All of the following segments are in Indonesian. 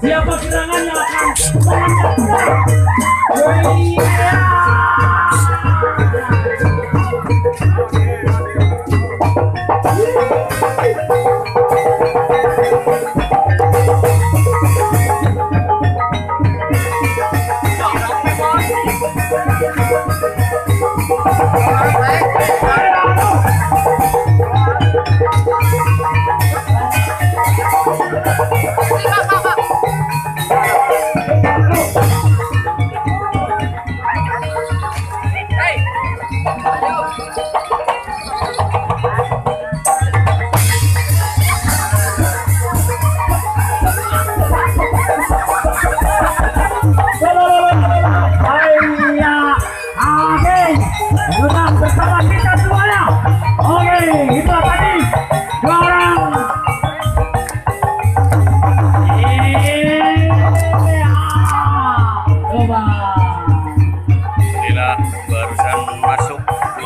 Siapa silangan yang akan Yeah.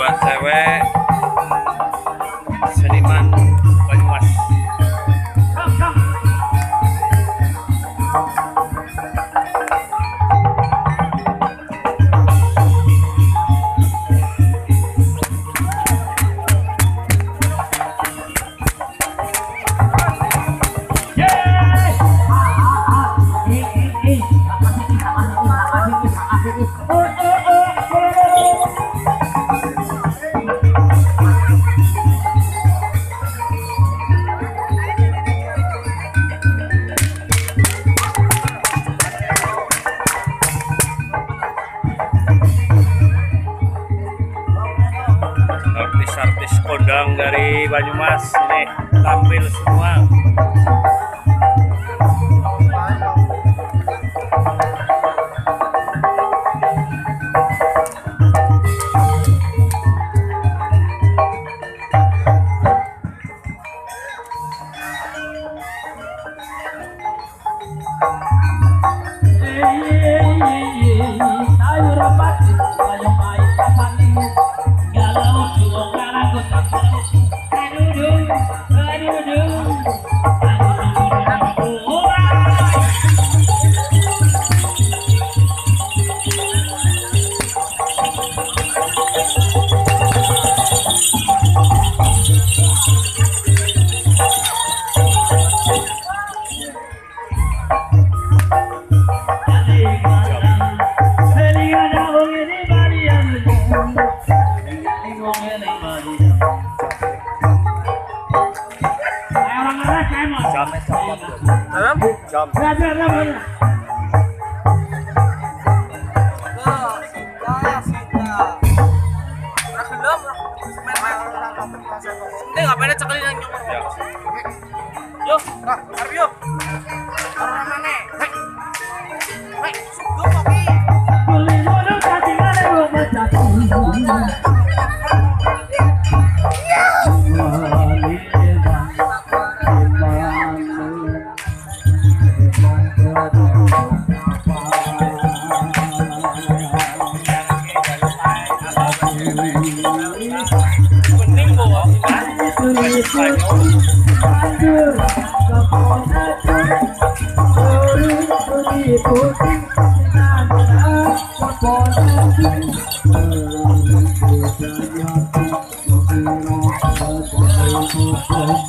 buat cewek seniman. Banyumas ini tampil semua Penonton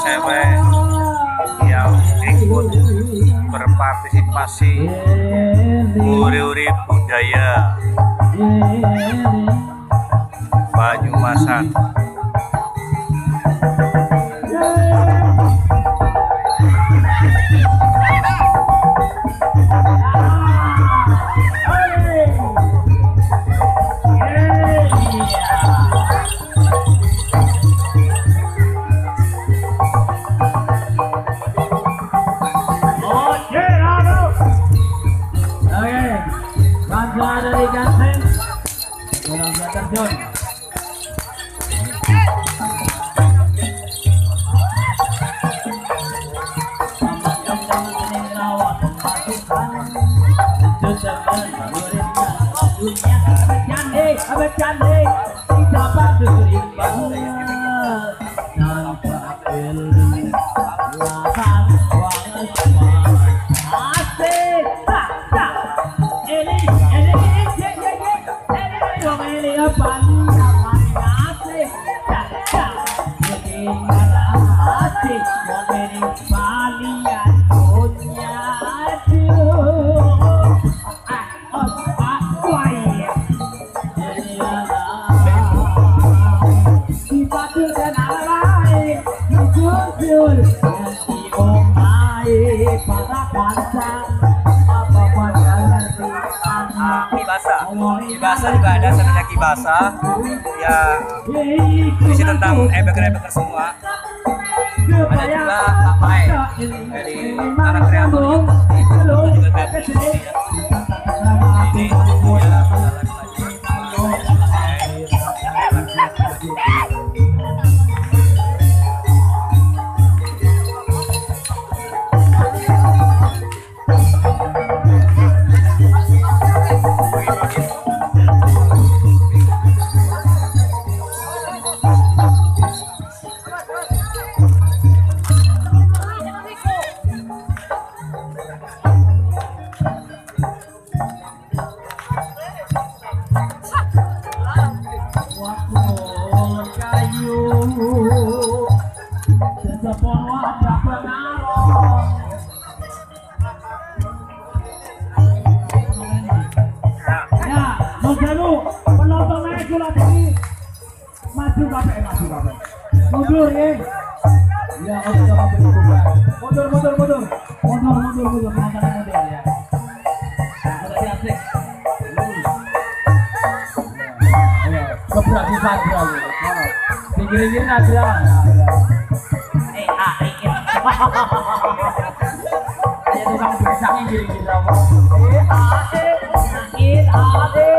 cewek yang ikut berpartisipasi uri-uri budaya Banyumasan. Hey, I'm a candy. Kibasa juga ada sebenarnya Kibasa. Ya berisi tentang ebeker-ebeker semua. Ada juga Papai dari anak kreator. Itu juga di sini ya. Ya, Noganu, penontonnya gula tinggi. Maju bapak, maju bapak. Mundur ya. Ya, oke, bapak mundur. Mundur, mundur, mundur. Mundur, mundur, mundur. Penontonnya mundur ya. Udah asik. Keberani Sadra gitu. Pinggir-pinggir Sadra. Eh, ah, eh, Ayo tukang besak pinggir-pinggir apa? Eh, ah, eh. Sakit, ah, eh. Eh,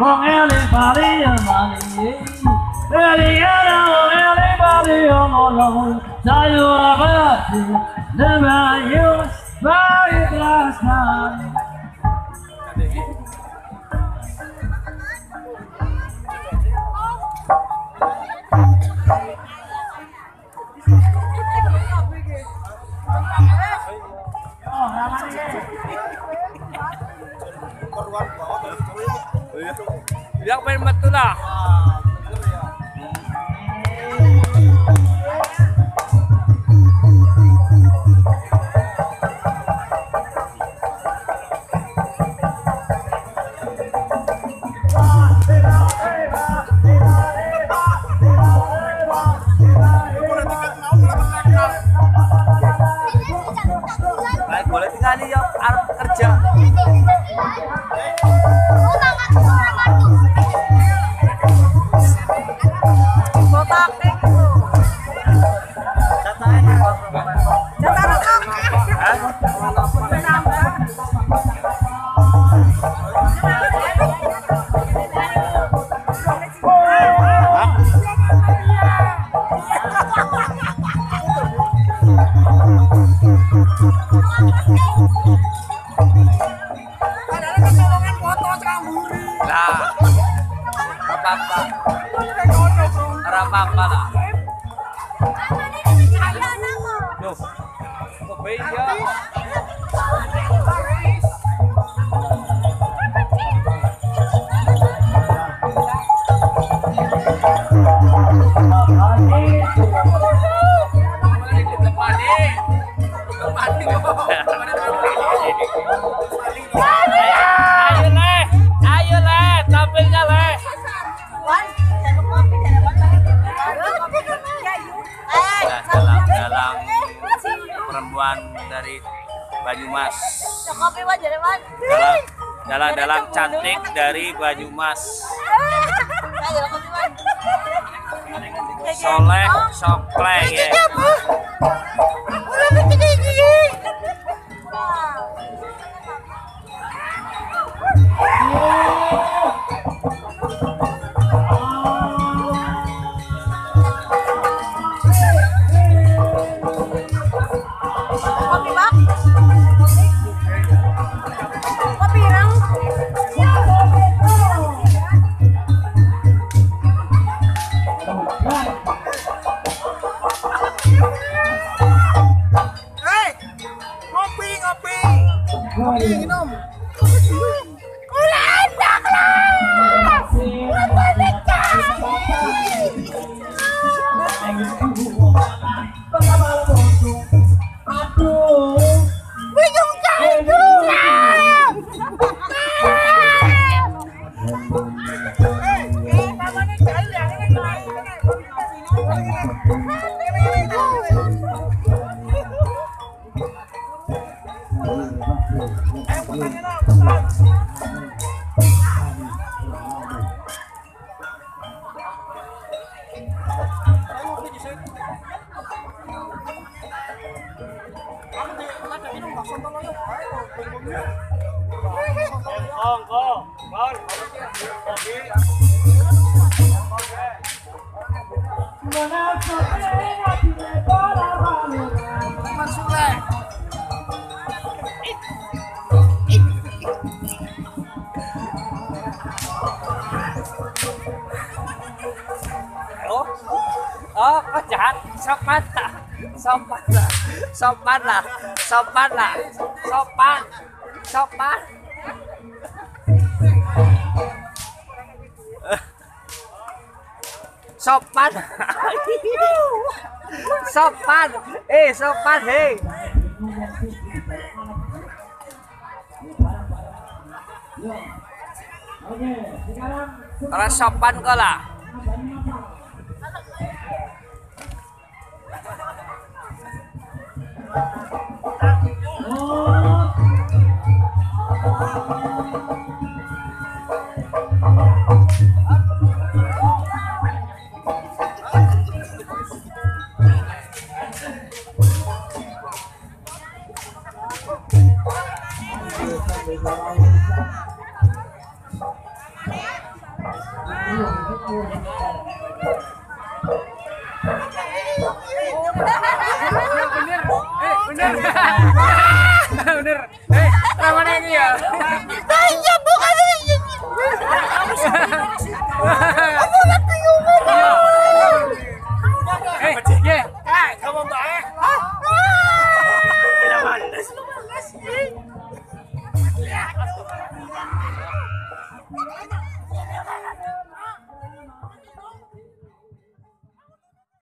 မောင်အဲ့လေးပါလေးရမလေးအဲ့ဒီရတော့အဲ့လေးပါလေးရမော်တော်ဇာယောဘာနမယော Yang pengen metu lah. Kok beda? Ayo perempuan dari Banyumas. Dalam dalam dalam cantik dari Banyumas. Soleh sopleng ya. hanging out. Sopan lah, sopan lah, sopan lah, sopan lah, sopan, sopan. Sopan, sopan, eh sopan hei. Orang sopan kok lah. Bener, eh bener, eh ramana ini ya. Iya bukan